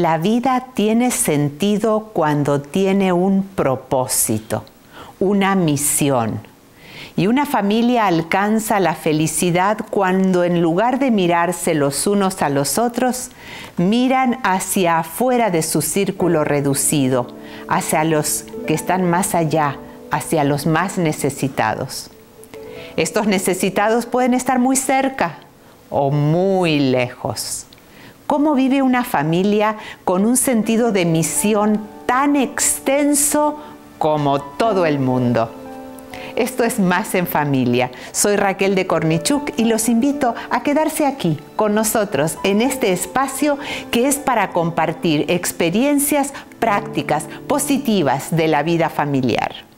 La vida tiene sentido cuando tiene un propósito, una misión. Y una familia alcanza la felicidad cuando en lugar de mirarse los unos a los otros, miran hacia afuera de su círculo reducido, hacia los que están más allá, hacia los más necesitados. Estos necesitados pueden estar muy cerca o muy lejos. ¿Cómo vive una familia con un sentido de misión tan extenso como todo el mundo? Esto es Más en Familia. Soy Raquel de Cornichuk y los invito a quedarse aquí con nosotros en este espacio que es para compartir experiencias prácticas, positivas de la vida familiar.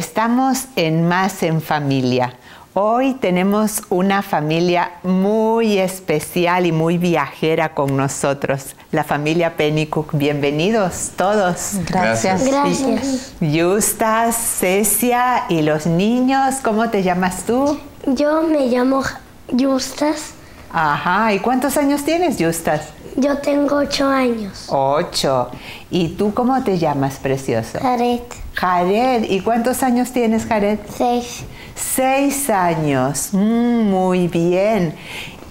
Estamos en Más en Familia. Hoy tenemos una familia muy especial y muy viajera con nosotros, la familia Pennycook. Bienvenidos todos. Gracias. Gracias. Justas, Cecia y los niños, ¿cómo te llamas tú? Yo me llamo Justas. Ajá, ¿y cuántos años tienes, Justas? Yo tengo ocho años. Ocho. ¿Y tú cómo te llamas, precioso? Jared. Jared, ¿y cuántos años tienes, Jared? Seis. Seis años. Mm, muy bien.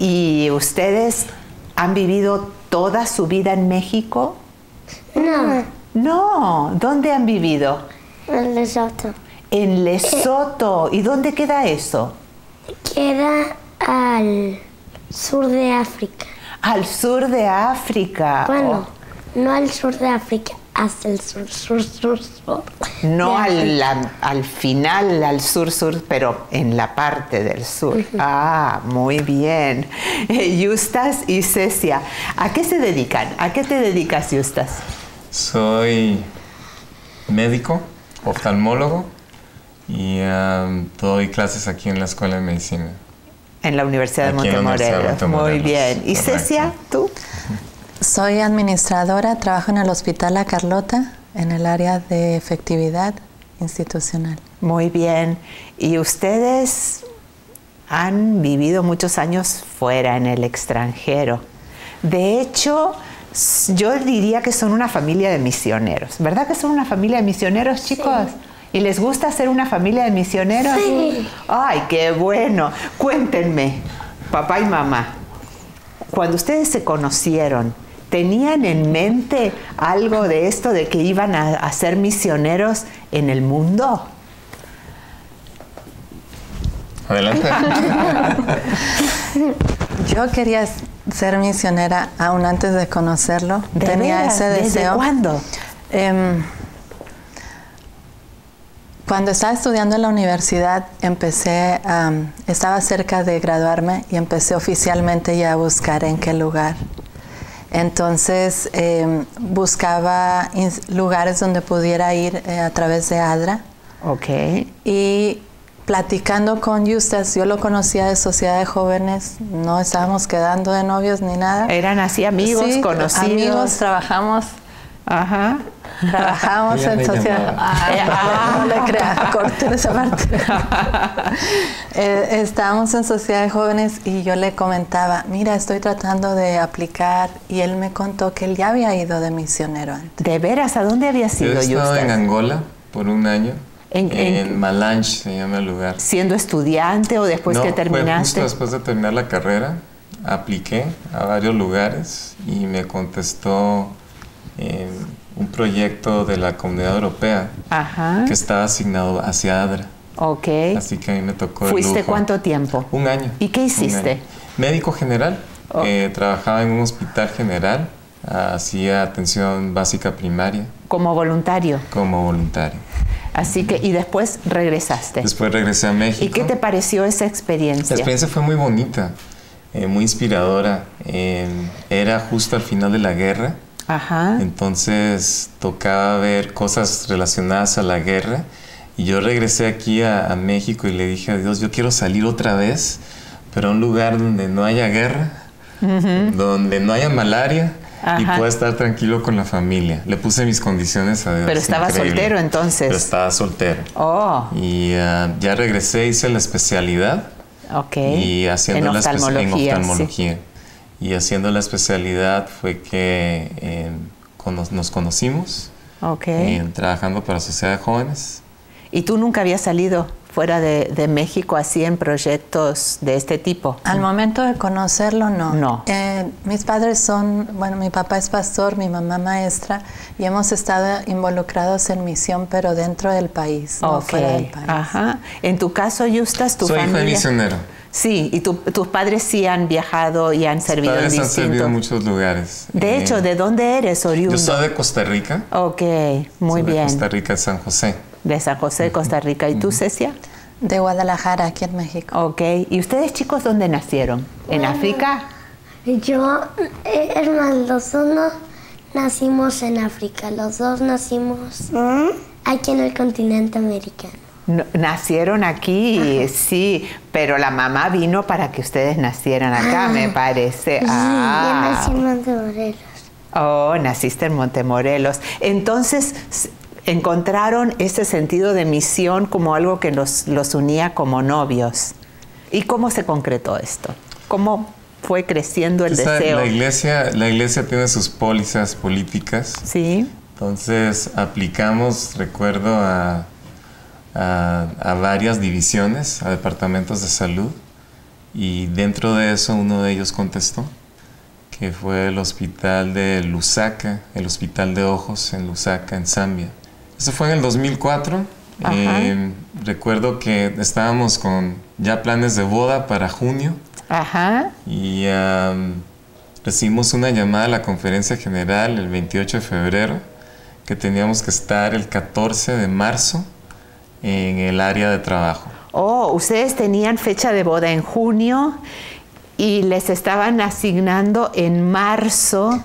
¿Y ustedes han vivido toda su vida en México? No. No. ¿Dónde han vivido? En Lesoto. En Lesoto. ¿Y dónde queda eso? Queda al sur de África. Al sur de África. Bueno, Oh, no al sur de África, hasta el sur, sur, sur, sur. no al, África. al- al final, al sur-sur, pero en la parte del sur. Ah, muy bien. Eh, Justas y Cecia, ¿a qué se dedican? ¿A qué te dedicas, Justas? Soy médico, oftalmólogo y um, doy clases aquí en la Escuela de Medicina. En la Universidad de Aquí Montemorelos. Muy bien. ¿Y correcto. Cecia, tú? Soy administradora, trabajo en el Hospital La Carlota en el área de efectividad institucional. Muy bien. ¿Y ustedes han vivido muchos años fuera, en el extranjero? De hecho, yo diría que son una familia de misioneros. ¿Verdad que son una familia de misioneros, chicos? ¿Y les gusta ser una familia de misioneros? Sí. Ay, qué bueno. Cuéntenme, papá y mamá, cuando ustedes se conocieron, ¿tenían en mente algo de esto de que iban a, a ser misioneros en el mundo? Adelante. Yo quería ser misionera aún antes de conocerlo. ¿De Tenía veras? ese ¿Desde deseo. cuándo? Em, cuando estaba estudiando en la universidad, empecé, am, estaba cerca de graduarme y empecé oficialmente ya a buscar en qué lugar. Entonces em, buscaba lugares donde pudiera ir eh, a través de ADRA Ok. y platicando con Justas, yo lo conocía de Sociedad de Jóvenes, no estábamos quedando de novios ni nada. Eran así amigos, Sí, conocidos. Amigos, trabajamos Ajá. Trabajamos en sociedad. llamaba. Ah, no le crea, corten esa parte. Eh, estábamos en sociedad de jóvenes y yo le comentaba, mira, estoy tratando de aplicar y él me contó que él ya había ido de misionero antes. ¿De veras? ¿A dónde había Yo sido he estado en? Angola por un año. ¿En- En, en- Malanch se llama el lugar. ¿Siendo estudiante o después no, que Fue terminaste? justo después de terminar la carrera. Apliqué a varios lugares y me contestó eh, un proyecto de la Comunidad Europea Ajá. que estaba asignado hacia ADRA. Ok. Así que a mí me tocó el ¿Fuiste lujo. cuánto tiempo? Un año. ¿Y qué hiciste? Médico general. Oh. Eh, trabajaba en un hospital general. Hacía atención básica primaria Como voluntario. como voluntario. Así que, y después regresaste. Después regresé a México. ¿Y qué te pareció esa La experiencia? experiencia fue muy bonita, eh, muy inspiradora. Eh, era justo al final de la guerra, Ajá. entonces tocaba ver cosas relacionadas a la guerra. Y yo regresé aquí a, a México y le dije a Dios, yo quiero salir otra vez, pero a un lugar donde no haya guerra, donde no haya malaria y pueda estar tranquilo con la familia. Le puse mis condiciones a Dios. Pero estaba increíble. soltero entonces. Pero estaba soltero. Oh, Y ah, ya regresé, hice la especialidad ok. y haciendo en la oftalmología. en sí. Y haciendo la especialidad fue que eh, cono- nos conocimos Ok. eh, trabajando para Sociedad de Jóvenes. ¿Y tú nunca habías salido fuera de, de México así en proyectos de este tipo? Al momento de conocerlo, no. No. Eh, mis padres son, bueno, mi papá es pastor, mi mamá maestra, y hemos estado involucrados en misión, pero dentro del país, no Ok. fuera del país. Ajá. En tu caso, Justas, tu Soy hijo de familia. misionero. Sí, y tu- tus padres sí han viajado y han servido en padres han servido en distintos. muchos lugares. De Eh, hecho, ¿de dónde eres, oriundo? Yo soy de Costa Rica. Ok, muy soy de bien. Costa Rica, San José. De San José, Costa Rica. ¿Y tú, Cecia? De Guadalajara, aquí en México. Ok. ¿Y ustedes, chicos, dónde nacieron? ¿En África? Yo, eh, hermano, los dos no nacimos en África, los dos nacimos aquí en el continente americano. No, nacieron aquí, sí, pero la mamá vino para que ustedes nacieran acá, me parece. Sí, yo Ah. nací en Montemorelos. Oh, naciste en Montemorelos. Entonces, encontraron ese sentido de misión como algo que los, los unía como novios. ¿Y cómo se concretó esto? ¿Cómo fue creciendo el Esta- deseo? La iglesia, la iglesia tiene sus pólizas políticas. Sí, Entonces aplicamos, recuerdo, a, a- a varias divisiones, a departamentos de salud. Y dentro de eso uno de ellos contestó, que fue el hospital de Lusaka, el hospital de ojos en Lusaka, en Zambia. Eso fue en el 2004. Ajá. Eh, recuerdo que estábamos con ya planes de boda para junio. ajá. Y recibimos una llamada a la conferencia general el 28 de febrero que teníamos que estar el 14 de marzo en el área de trabajo. Oh, ustedes tenían fecha de boda en junio y les estaban asignando en marzo.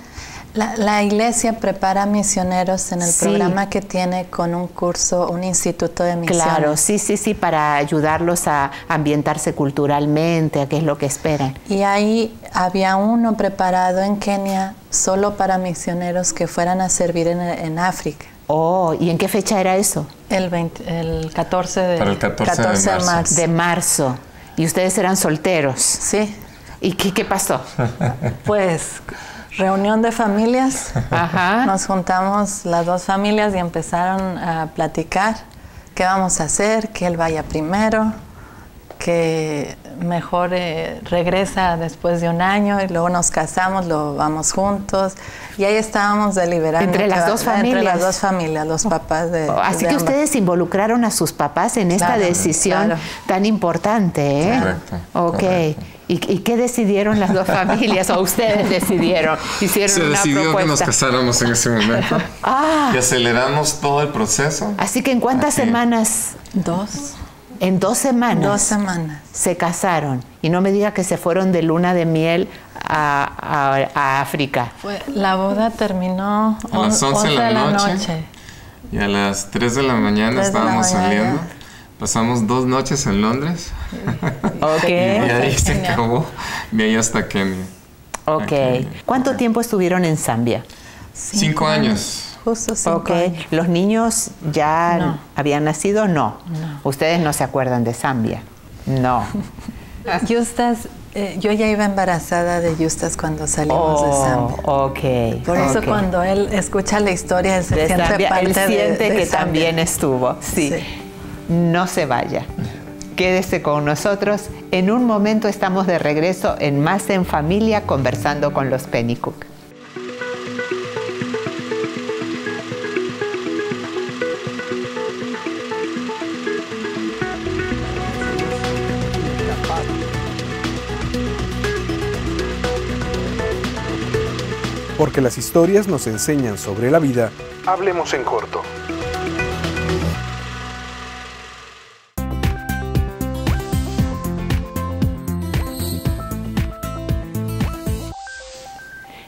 La, la iglesia prepara misioneros en el Sí. programa que tiene con un curso, un instituto de misiones. Claro, sí, sí, sí, para ayudarlos a ambientarse culturalmente, a qué es lo que esperan. Y ahí había uno preparado en Kenia solo para misioneros que fueran a servir en, en África. Oh, ¿y en qué fecha era eso? El, 20 el 14 de, Para el 14 de marzo. De marzo. Y ustedes eran solteros. Sí, ¿Y qué, qué pasó? pues reunión de familias. Ajá. Nos juntamos las dos familias y empezaron a platicar qué vamos a hacer, que él vaya primero, que mejor eh, regresa después de un año y luego nos casamos, lo vamos juntos y ahí estábamos deliberando. Entre las dos Entre familias. las dos familias, los papás de... Así de que ambas. ustedes involucraron a sus papás en esta Claro, decisión claro. tan importante, ¿eh? Correcto, Ok. correcto. ¿Y, y qué decidieron las dos familias? ¿O ustedes decidieron? Hicieron Se una decidió que nos casáramos en ese momento Ah, y aceleramos todo el proceso. así que en cuántas Así. semanas, Dos, en dos semanas, dos semanas. se casaron. Y no me diga que se fueron de luna de miel a, a- a África. Fue- la boda terminó A las on- 11 de la noche. noche. Y a las 3 de la mañana de la estábamos mañana. saliendo. Pasamos dos noches en Londres Ok. y ahí se Kenia. acabó. De ahí hasta Kenia. Ok. Ok. ¿Cuánto tiempo estuvieron en Zambia? Cinco años. Justo cinco Ok. años. ¿Los niños ya No. habían nacido? No. Ustedes no se acuerdan de Zambia. No. Justas, eh, yo ya iba embarazada de Justas cuando salimos de Zambia. Oh, ok. Por eso cuando él escucha la historia, él se De siente Zambia, parte él de- siente de que Zambia. también estuvo. Sí. Sí. No se vaya. Quédese con nosotros. En un momento estamos de regreso en Más en Familia conversando con los Pennycook. Porque las historias nos enseñan sobre la vida, hablemos en corto.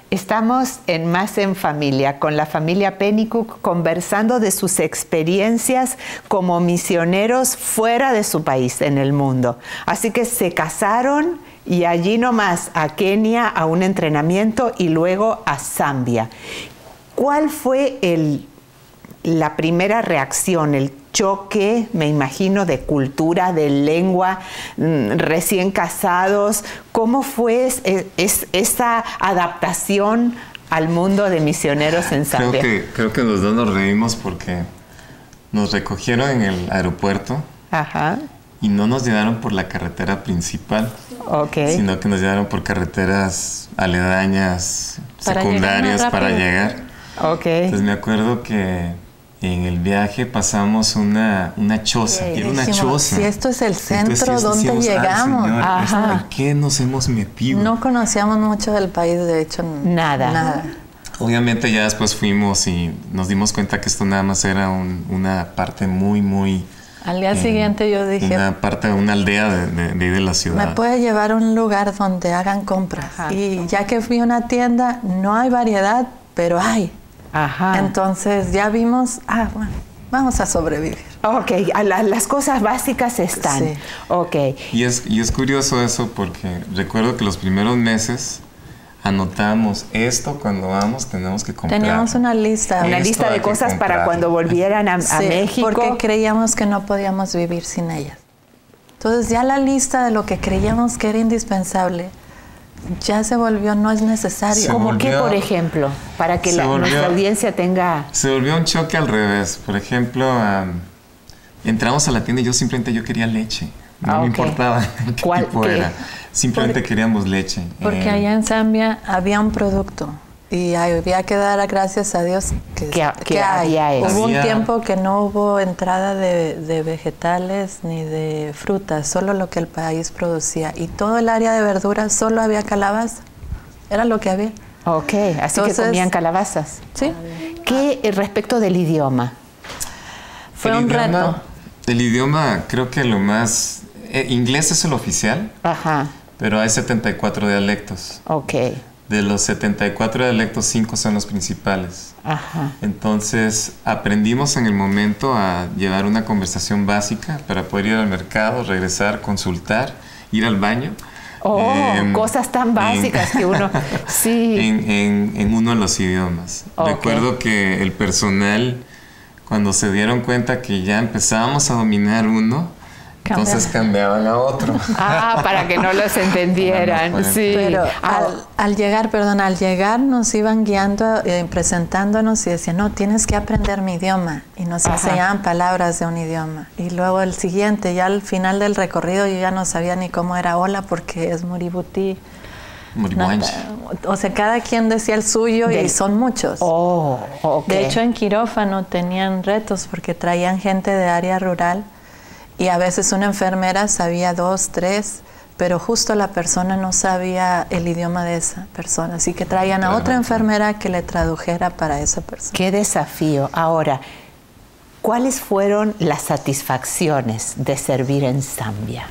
Estamos en Más en Familia con la familia Pennycook conversando de sus experiencias como misioneros fuera de su país en el mundo. Así que se casaron y allí nomás a Kenia a un entrenamiento y luego a Zambia. ¿Cuál fue el, la primera reacción, el choque, me imagino, de cultura, de lengua, mm, recién casados? ¿Cómo fue esa adaptación al mundo de misioneros en Zambia? Creo que, creo que los dos nos reímos porque nos recogieron en el aeropuerto. Ajá y no nos llevaron por la carretera principal, sino que nos llevaron por carreteras aledañas, secundarias para llegar. Okay. Entonces me acuerdo que en el viaje pasamos una, una choza, era una choza. Si esto es el centro donde llegamos. Ajá. qué nos hemos metido? No conocíamos mucho del país, de hecho. Nada. Nada. Obviamente ya después fuimos y nos dimos cuenta que esto nada más era una parte muy, muy al día siguiente yo dije... Una parte de una aldea de, de, la ciudad. Me puede llevar a un lugar donde hagan compras. Y ya que fui a una tienda, no hay variedad, pero hay. Ajá. Entonces ya vimos, ah, bueno, vamos a sobrevivir. Ok, las cosas básicas están. Sí. Ok. Y es, y es curioso eso porque recuerdo que los primeros meses anotamos esto cuando vamos tenemos que comprar. Teníamos una lista, una lista de cosas para cuando volvieran a, México. Porque creíamos que no podíamos vivir sin ellas. Entonces ya la lista de lo que creíamos que era indispensable ya se volvió no es necesario. ¿Cómo qué, por ejemplo? Para que la, nuestra audiencia tenga... Se volvió un choque al revés. Por ejemplo, entramos a la tienda y yo simplemente yo quería leche. No ah, me importaba qué tipo era. Simplemente queríamos leche. Porque eh, allá en Zambia había un producto y había que dar gracias a Dios que, que, hay. Hubo un tiempo que no hubo entrada de, vegetales ni de frutas, solo lo que el país producía. Y todo el área de verduras solo había calabaza. Era lo que había. Ok, así que comían calabazas. Sí. ¿Qué eh, respecto del idioma? Fue un reto. El idioma, creo que lo más... Eh, inglés es el oficial. Ajá pero hay 74 dialectos. Ok. De los 74 dialectos, 5 son los principales. Ajá. Entonces, aprendimos en el momento a llevar una conversación básica para poder ir al mercado, regresar, consultar, ir al baño. Oh, em, cosas tan básicas que uno... sí. En, uno de los idiomas. Recuerdo que el personal, cuando se dieron cuenta que ya empezábamos a dominar uno, entonces cambiaban a otro. Ah, para que no los entendieran. sí. Pero ah. al, llegar, perdón, al llegar nos iban guiando, eh, presentándonos y decían, no, tienes que aprender mi idioma. Y nos enseñaban palabras de un idioma. Y luego el siguiente, ya al final del recorrido yo ya no sabía ni cómo era hola porque es muributí. o sea, cada quien decía el suyo y son muchos. Oh, De hecho, en quirófano tenían retos porque traían gente de área rural y a veces una enfermera sabía dos, tres, pero justo la persona no sabía el idioma de esa persona, así que traían a otra enfermera que le tradujera para esa persona. Qué desafío. Ahora, ¿cuáles fueron las satisfacciones de servir en Zambia?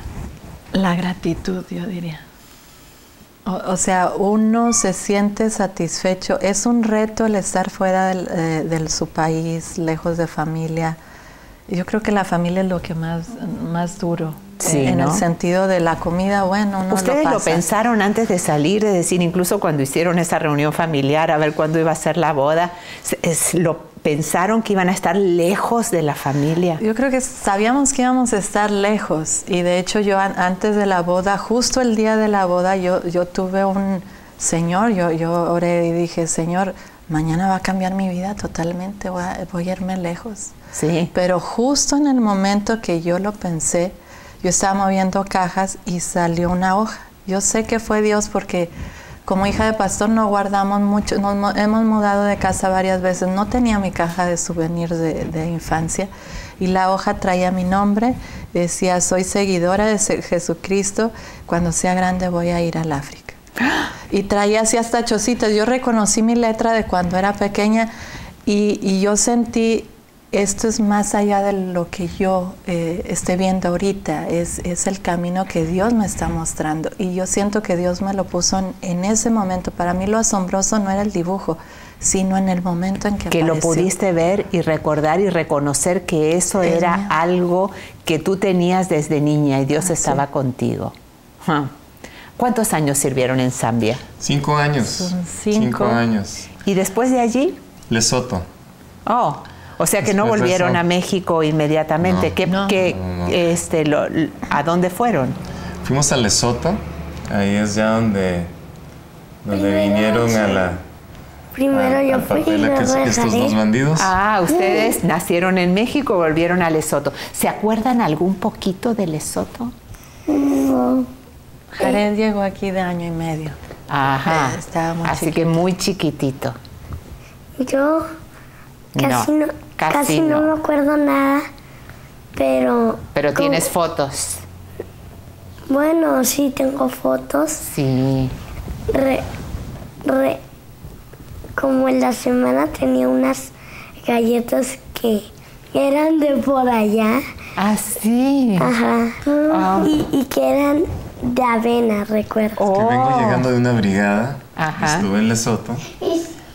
La gratitud, yo diría. O, sea, uno se siente satisfecho. Es un reto el estar fuera eh, de su país, lejos de familia yo creo que la familia es lo que más, más duro. en el sentido de la comida, bueno, no ¿Ustedes lo, lo, pensaron antes de salir, de decir, incluso cuando hicieron esa reunión familiar, a ver cuándo iba a ser la boda, ¿lo pensaron que iban a estar lejos de la familia? Yo creo que sabíamos que íbamos a estar lejos y de hecho yo antes de la boda, justo el día de la boda, yo, yo tuve un señor, yo, yo oré y dije, Señor, mañana va a cambiar mi vida totalmente, voy a, voy a irme lejos. Sí. Pero justo en el momento que yo lo pensé, yo estaba moviendo cajas y salió una hoja. Yo sé que fue Dios porque como hija de pastor no guardamos mucho, hemos mudado de casa varias veces, no tenía mi caja de souvenirs de, infancia y la hoja traía mi nombre, decía soy seguidora de Jesucristo, cuando sea grande voy a ir al África. Y traía así hasta chocitas, yo reconocí mi letra de cuando era pequeña y yo sentí esto es más allá de lo que yo eh, esté viendo ahorita, es, el camino que Dios me está mostrando. Y yo siento que Dios me lo puso en, ese momento. Para mí lo asombroso no era el dibujo, sino en el momento en que... Que lo pudiste ver y recordar y reconocer que eso era algo que tú tenías desde niña y Dios estaba contigo. ¿Cuántos años sirvieron en Zambia? Cinco años. Son cinco. años. ¿Y después de allí? Lesoto. Oh, o sea que no volvieron a México inmediatamente. No. ¿Qué- No. qué, No, no. este, lo- ¿A dónde fueron? Fuimos a Lesoto. Ahí es ya donde, donde Primero, vinieron a la. Primero a- yo fui y que estos dos bandidos. Ah, ustedes nacieron en México, volvieron a Lesoto. ¿Se acuerdan algún poquito de Lesoto? Jared llegó aquí de año y medio. Ajá. Estaba muy Así que muy chiquitito. Yo casi no, casi casi no. no. me acuerdo nada, pero... Pero como- tienes fotos. Bueno, sí, tengo fotos. Sí. Re, re- como en la semana tenía unas galletas que eran de por allá. Ah, sí. Ajá. Ah. Y, y que eran de avena, recuerdo. Que vengo Oh. llegando de una brigada. Ajá. Estuve en Lesoto.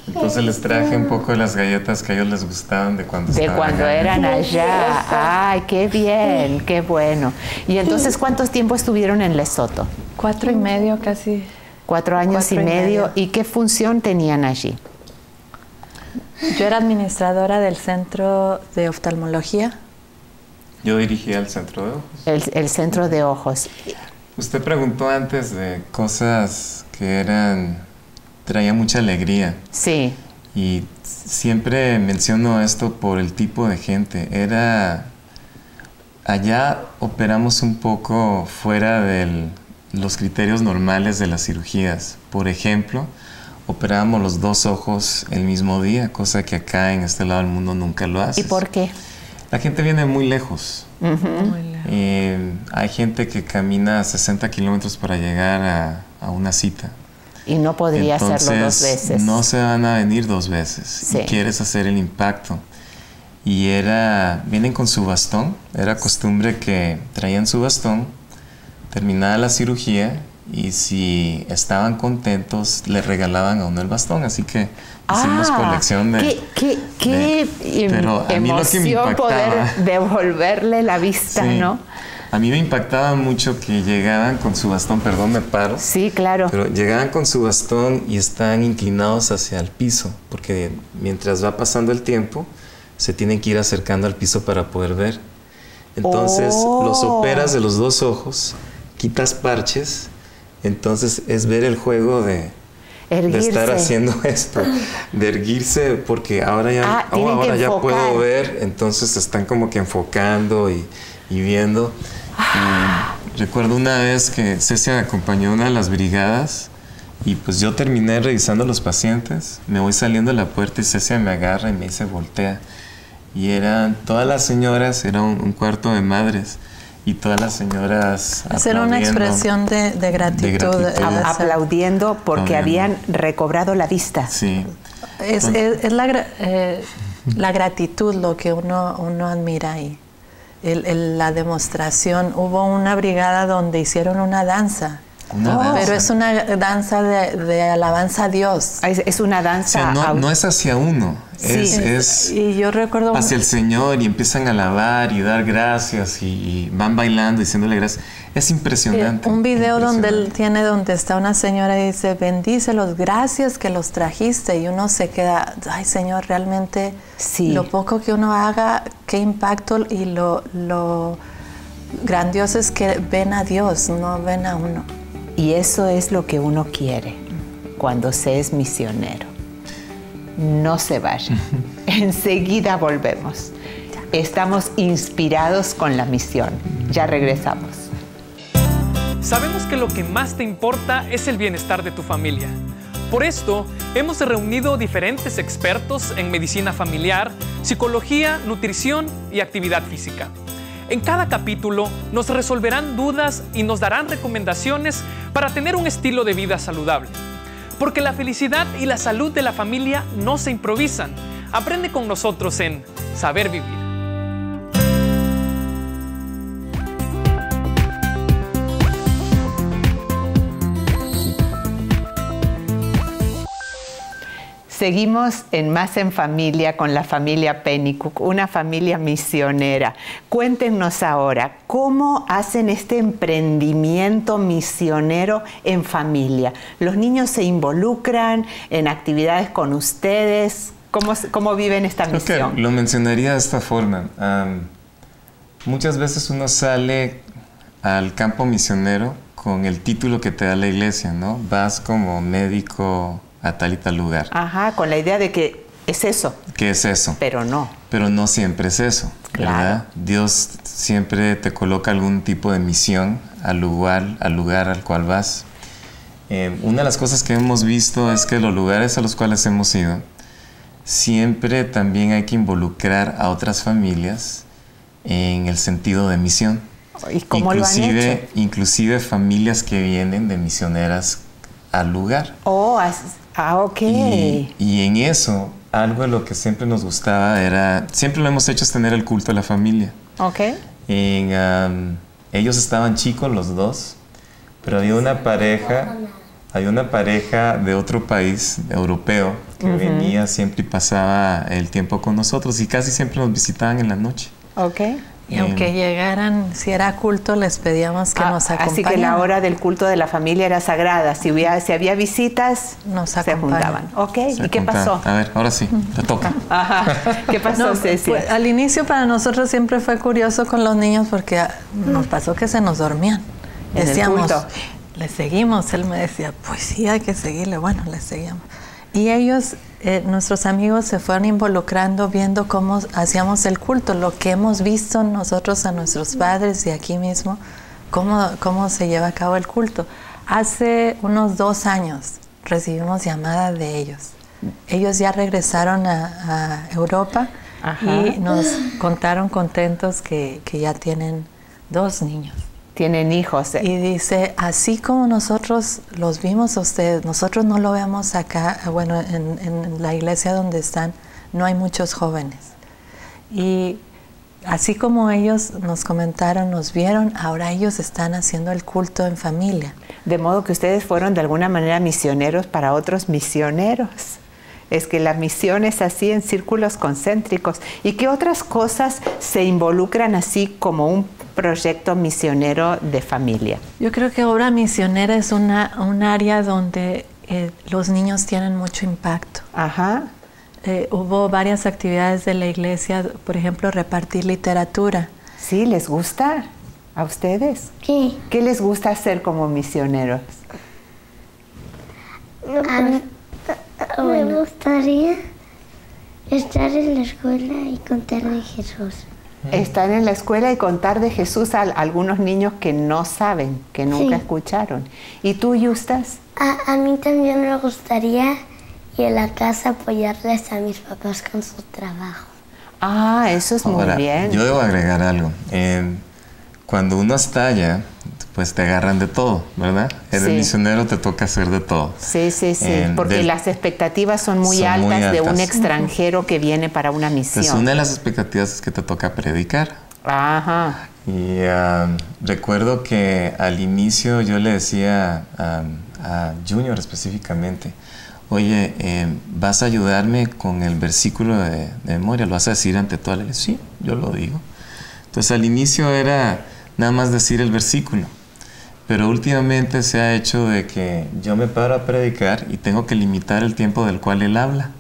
Entonces les traje un poco de las galletas que a ellos les gustaban de cuando De estaban cuando allá. eran allá. Ay, qué bien, qué bueno. Y entonces, ¿cuántos tiempo estuvieron en Lesoto? Cuatro y medio casi. Cuatro años Cuatro y y medio. medio. ¿Y qué función tenían allí? Yo era administradora del centro de oftalmología. Yo dirigía el centro de ojos. El, el centro de ojos. Usted preguntó antes de cosas que eran traía mucha alegría Sí. y siempre menciono esto por el tipo de gente. Era allá operamos un poco fuera de los criterios normales de las cirugías. Por ejemplo, operábamos los dos ojos el mismo día, cosa que acá en este lado del mundo nunca lo hace. ¿Y por qué? La gente viene muy lejos. Muy lejos. Eh, hay gente que camina 60 kilómetros para llegar a, a una cita. Y no podría hacerlo dos Entonces, veces. No se van a venir dos veces. Sí. Y quieres hacer el impacto. Y era, vienen con su bastón. Era costumbre que traían su bastón, terminada la cirugía y si estaban contentos le regalaban a uno el bastón. Así que hicimos Ah, colección de... Qué, qué, qué de- pero a mí lo que me emoción poder impactaba- devolverle la vista, Sí. ¿no? A mí me impactaba mucho que llegaban con su bastón, perdón, me paro. Sí, claro. Pero llegaban con su bastón y están inclinados hacia el piso, porque mientras va pasando el tiempo, se tienen que ir acercando al piso para poder ver. Entonces, Oh. los operas de los dos ojos, quitas parches, entonces es ver el juego de, de estar haciendo esto, de erguirse, porque ahora ya, Ah, oh, ahora ya puedo ver, entonces están como que enfocando y, y viendo. Y recuerdo una vez que Cecia me acompañó a una de las brigadas y pues yo terminé revisando a los pacientes, me voy saliendo de la puerta y Cecia me agarra y me dice voltea. Y eran todas las señoras, era un, un cuarto de madres y todas las señoras Hacer una expresión de, de gratitud. gratitud. A- aplaudiendo porque Aplaudiendo. habían recobrado la vista. Sí. Es, es- es la, gra- eh, la gratitud lo que uno, uno admira ahí. El- el- la demostración. Hubo una brigada donde hicieron una danza. Una danza. Pero es una danza de, de alabanza a Dios. Es, es una O danza. sea, no, no es hacia uno, Sí. es, es Y yo recuerdo... hacia el Señor y empiezan a alabar y dar gracias y, y van bailando diciéndole gracias. Es impresionante. Un video donde él tiene donde está una señora y dice bendícelos, gracias que los trajiste y uno se queda, ay Señor, realmente Sí. lo poco que uno haga, qué impacto y lo, lo grandioso es que ven a Dios, no ven a uno. Y eso es lo que uno quiere cuando se es misionero. No se vayan. Enseguida volvemos. Estamos inspirados con la misión. Ya regresamos. Sabemos que lo que más te importa es el bienestar de tu familia. Por esto, hemos reunido diferentes expertos en medicina familiar, psicología, nutrición y actividad física. En cada capítulo nos resolverán dudas y nos darán recomendaciones para tener un estilo de vida saludable. Porque la felicidad y la salud de la familia no se improvisan. Aprende con nosotros en Saber Vivir. Seguimos en Más en Familia con la familia Pennycook, una familia misionera. Cuéntenos ahora, ¿cómo hacen este emprendimiento misionero en familia? ¿Los niños se involucran en actividades con ustedes? ¿Cómo, cómo viven esta misión? lo mencionaría de esta forma. muchas veces uno sale al campo misionero con el título que te da la iglesia, ¿no? Vas como médico a tal y tal lugar. Ajá, con la idea de que es eso. Que es eso. Pero no. Pero no siempre es eso, ¿verdad? Dios siempre te coloca algún tipo de misión al lugar al, lugar al cual vas. Eh, una de las cosas que hemos visto es que los lugares a los cuales hemos ido, siempre también hay que involucrar a otras familias en el sentido de misión. ¿Y cómo inclusive, lo han hecho? Inclusive familias que vienen de misioneras al lugar. Oh, ah, ok. Y, en eso, algo de lo que siempre nos gustaba era, siempre lo hemos hecho es tener el culto de la familia. Ok. ellos estaban chicos los dos, pero había una pareja, había una pareja de otro país, europeo, que venía siempre y pasaba el tiempo con nosotros y casi siempre nos visitaban en la noche. Ok. Y aunque llegaran, si era culto, les pedíamos que ah, nos acompañaran. Así que la hora del culto de la familia era sagrada. Si había, si había visitas, nos se juntaban. Ok, ¿y qué pasó? A ver, ahora sí, te toca. Ajá. ¿Qué pasó, Cecilia? al inicio para nosotros siempre fue curioso con los niños porque nos pasó que se nos dormían. Decíamos, le seguimos. Él me decía, pues sí, hay que seguirle. Bueno, le seguíamos. Y ellos eh, nuestros amigos se fueron involucrando viendo cómo hacíamos el culto, lo que hemos visto nosotros a nuestros padres y aquí mismo, cómo, cómo se lleva a cabo el culto. Hace unos dos años recibimos llamada de ellos. Ellos ya regresaron a, Europa y nos contaron contentos que, que ya tienen dos niños tienen hijos. Y dice, así como nosotros los vimos a ustedes, nosotros no lo vemos acá, bueno, en, la iglesia donde están, no hay muchos jóvenes. Y así como ellos nos comentaron, nos vieron, ahora ellos están haciendo el culto en familia. De modo que ustedes fueron de alguna manera misioneros para otros misioneros. Es que la misión es así en círculos concéntricos. ¿Y qué otras cosas se involucran así como un proyecto misionero de familia? Yo creo que obra misionera es una, un área donde eh, los niños tienen mucho impacto. Ajá. Eh, hubo varias actividades de la iglesia, por ejemplo, repartir literatura. Sí, ¿les gusta a ustedes? ¿Qué? ¿Qué les gusta hacer como misioneros? Gustaría estar en la escuela y contar de Jesús estar en la escuela y contar de Jesús a algunos niños que no saben, que nunca escucharon. ¿Y tú, Justas? A, a, mí también me gustaría ir a la casa apoyarles a mis papás con su trabajo. Ah, eso es muy bien. Yo debo agregar algo. cuando uno está allá, pues te agarran de todo, ¿verdad? En el misionero te toca hacer de todo. Sí, sí, sí, porque las expectativas son, muy, altas de un extranjero que viene para una misión. Pues una de las expectativas es que te toca predicar. Ajá. Y recuerdo que al inicio yo le decía a Junior específicamente, oye, em, ¿vas a ayudarme con el versículo de, de memoria? ¿Lo vas a decir ante toda la iglesia? Sí, yo lo digo. Entonces al inicio era nada más decir el versículo. Pero últimamente se ha hecho de que yo me paro a predicar y tengo que limitar el tiempo del cual él habla.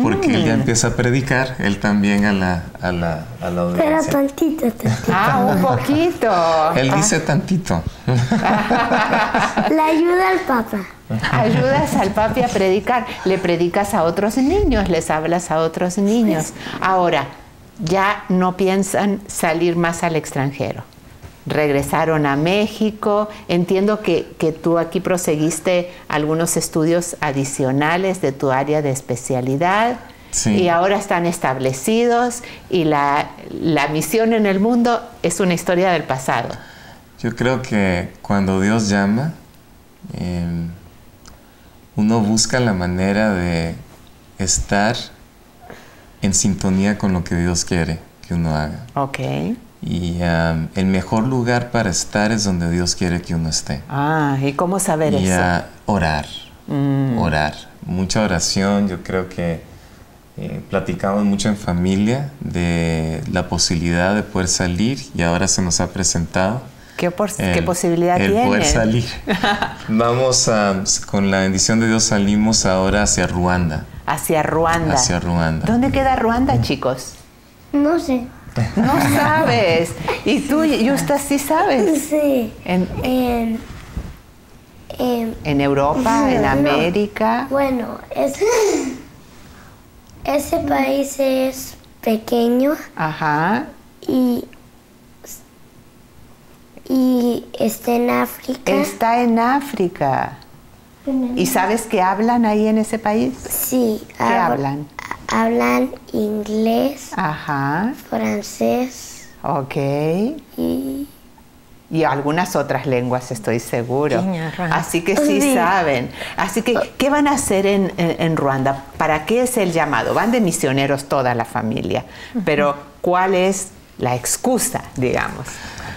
Porque él ya mm. empieza a predicar, él también a la, a la, a la audiencia. Pero tantito, tantito. Ah, un poquito. Él dice tantito. Le ayuda al papa. Ayudas al papi a predicar. Le predicas a otros niños, les hablas a otros niños. Ahora, ya no piensan salir más al extranjero regresaron a México. Entiendo que, tú aquí proseguiste algunos estudios adicionales de tu área de especialidad. Y ahora están establecidos y la, misión en el mundo es una historia del pasado. Yo creo que cuando Dios llama, em, uno busca la manera de estar en sintonía con lo que Dios quiere que uno haga. Ok. Y um, el mejor lugar para estar es donde Dios quiere que uno esté. Ah, ¿y cómo saber y, eso? Uh, orar, mm. orar. mucha oración, yo creo que eh, platicamos mucho en familia de la posibilidad de poder salir y ahora se nos ha presentado. ¿Qué, posibilidad el poder salir. Vamos a, con la bendición de Dios salimos ahora hacia Ruanda. Hacia Ruanda. Hacia Ruanda. ¿Dónde queda Ruanda, chicos? No sé. No sabes. ¿Y tú, Justas, sí sabes? Sí. En, En, en- en Europa, en No. América. bueno, es, ese país es pequeño Ajá. y, y está en África. Está en África. ¿Y sabes qué hablan ahí en ese país? Sí. ¿Qué hab- hablan? Hablan inglés, Ajá. francés Ok. y... Y algunas otras lenguas, estoy seguro. Así que sí Sí. saben. Así que, ¿qué van a hacer en, en- en Ruanda? ¿Para qué es el llamado? Van de misioneros toda la familia. Pero, ¿cuál es la excusa, digamos?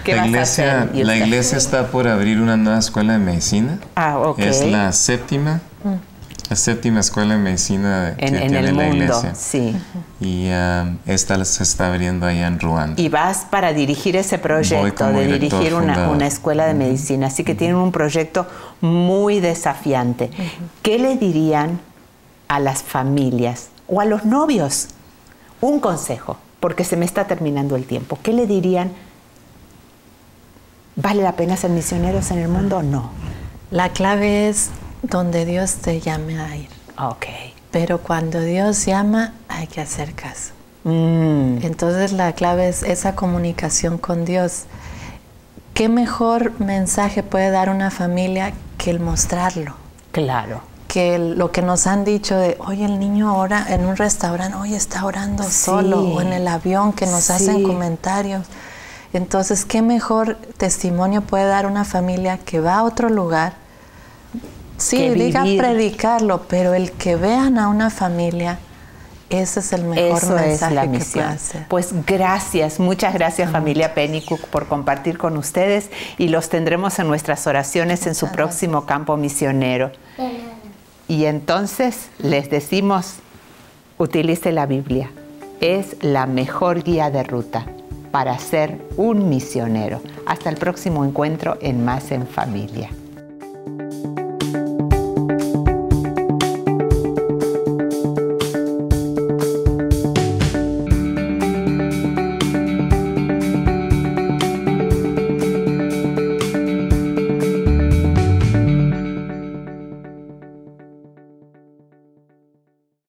¿Qué la vas iglesia, a hacer? la iglesia está por abrir una nueva escuela de medicina. Ah, ok. Es la séptima, la séptima escuela de medicina que en, en tiene el la mundo, iglesia. sí. Y um, esta se está abriendo allá en Ruanda. Y vas para dirigir ese proyecto de dirigir una escuela de medicina. Así que tienen un proyecto muy desafiante. ¿Qué le dirían a las familias o a los novios? Un consejo, porque se me está terminando el tiempo. ¿Qué le dirían? ¿Vale la pena ser misioneros en el mundo o no? La clave es donde Dios te llame a ir. Ok. Pero cuando Dios llama, hay que hacer caso. Mm, Entonces la clave es esa comunicación con Dios. ¿Qué mejor mensaje puede dar una familia que el mostrarlo? claro. Que el- lo que nos han dicho de, oye, el niño ora en un restaurante, oye, está orando Sí. solo, o en el avión que nos Sí. hacen comentarios. Entonces, ¿qué mejor testimonio puede dar una familia que va a otro lugar? Sí, diga predicarlo, pero el que vean a una familia, ese es el mejor Eso es mensaje la que puede misión. hacer. Pues gracias, muchas gracias familia Pennycook por compartir con ustedes y los tendremos en nuestras oraciones en su próximo campo misionero. Y entonces les decimos, utilice la Biblia. Es la mejor guía de ruta para ser un misionero. Hasta el próximo encuentro en Más en Familia.